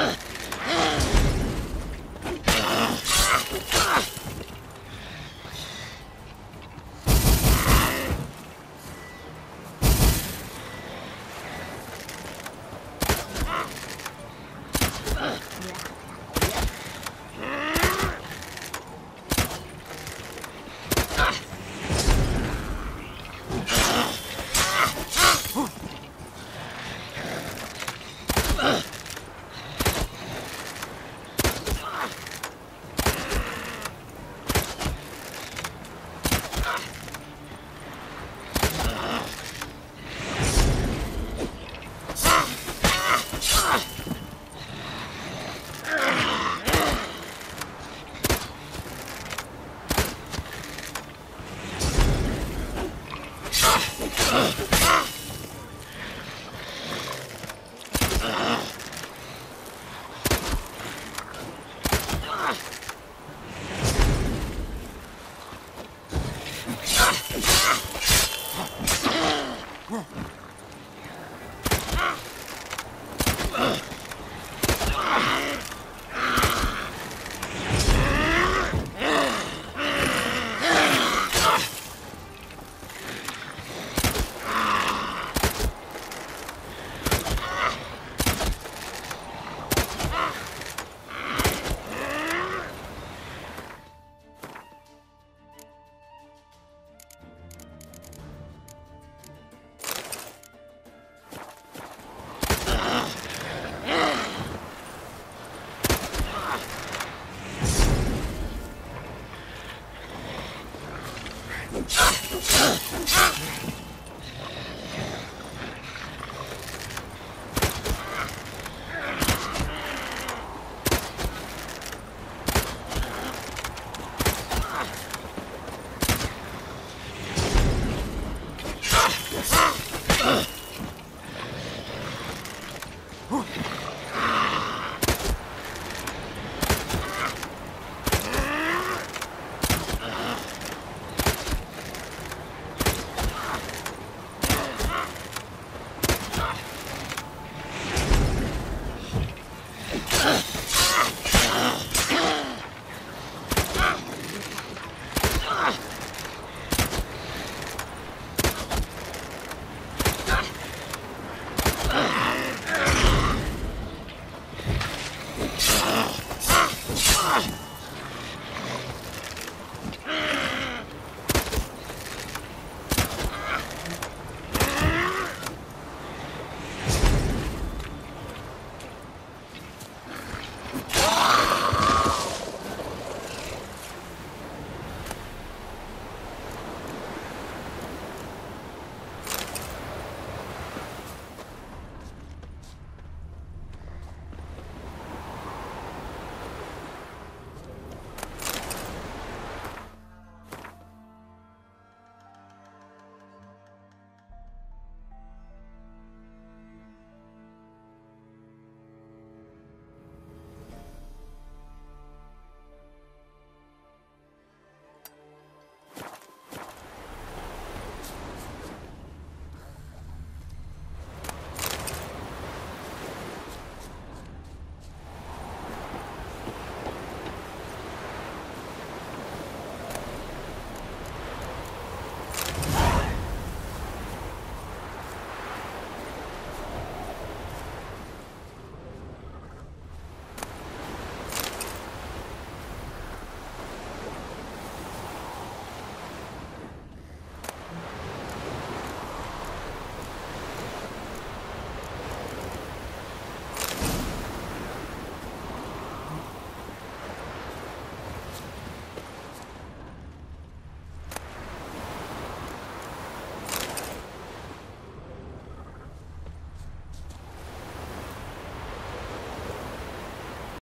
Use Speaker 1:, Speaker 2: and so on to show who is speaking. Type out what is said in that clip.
Speaker 1: Ugh!
Speaker 2: Whoa. Ah!